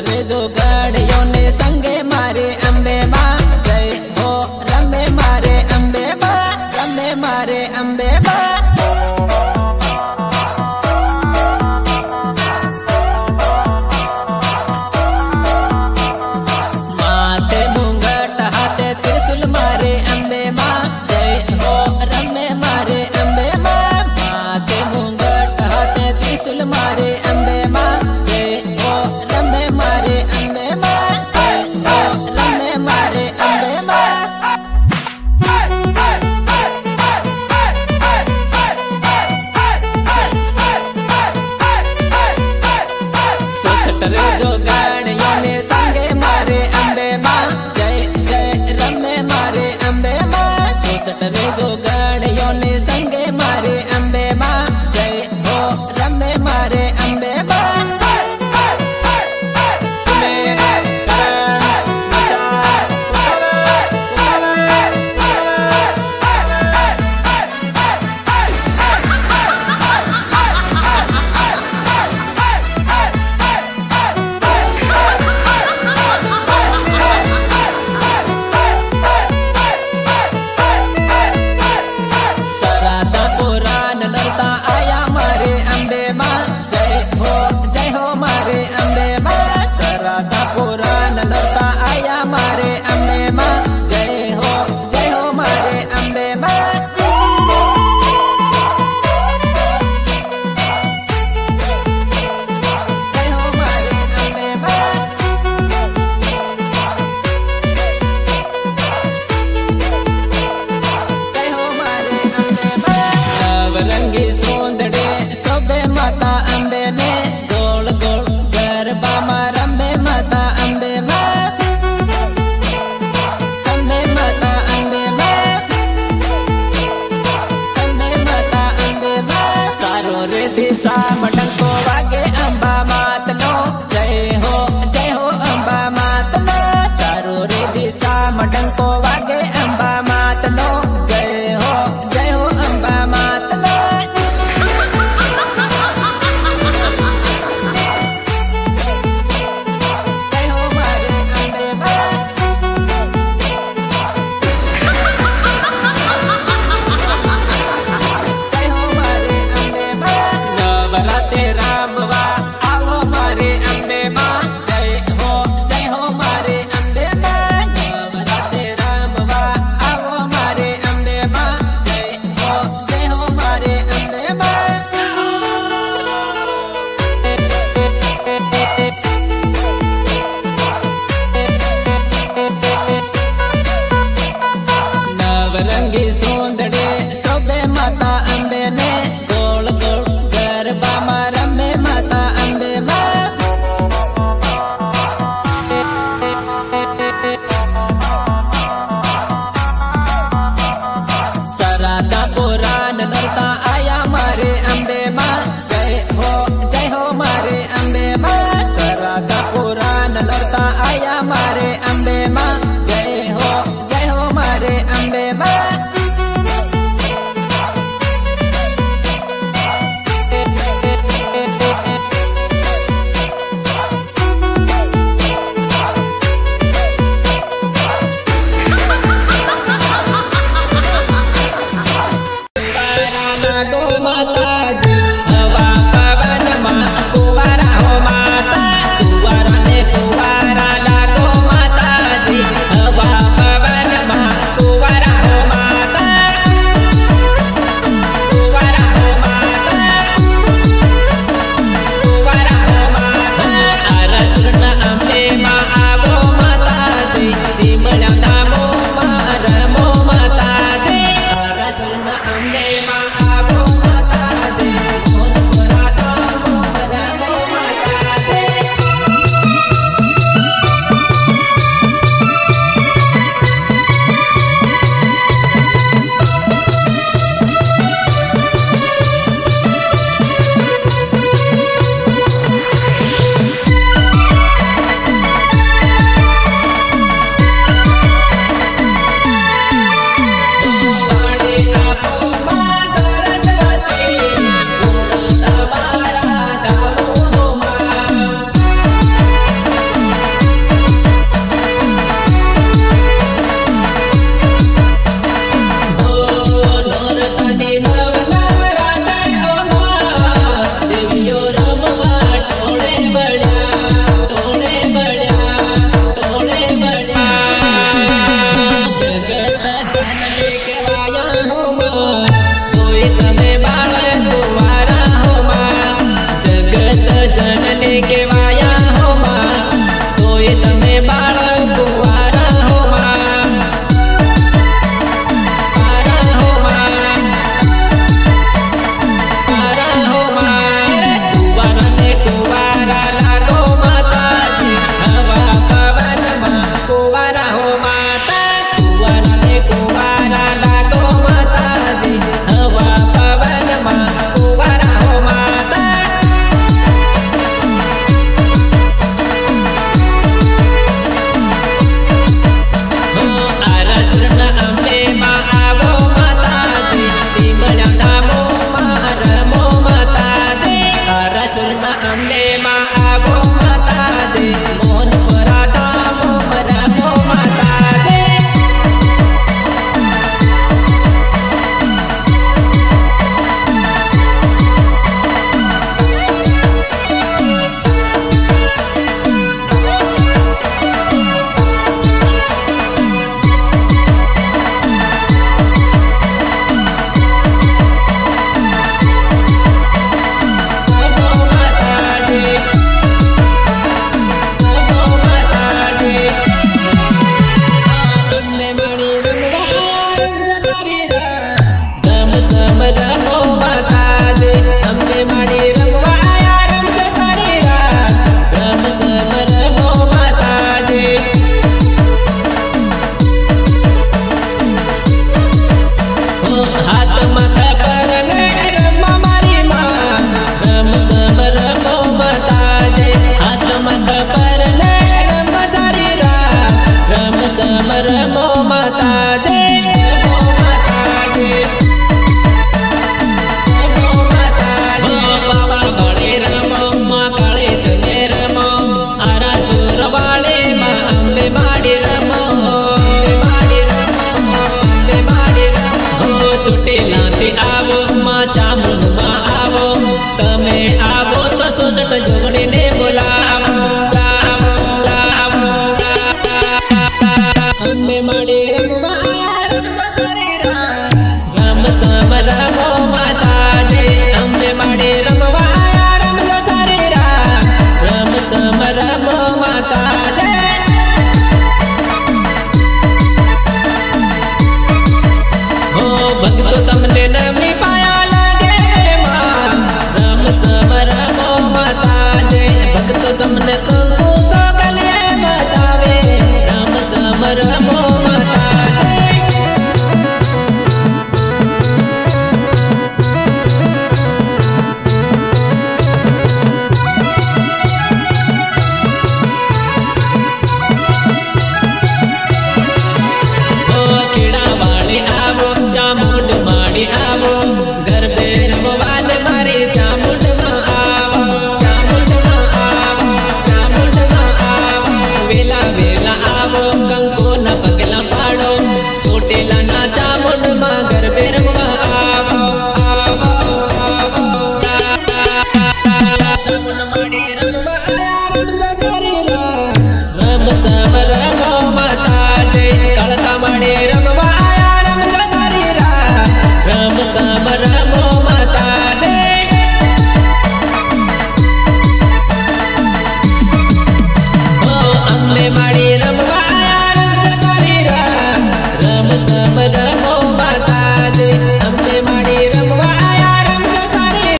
alrededor. I don't có माता ಮಾಡಿ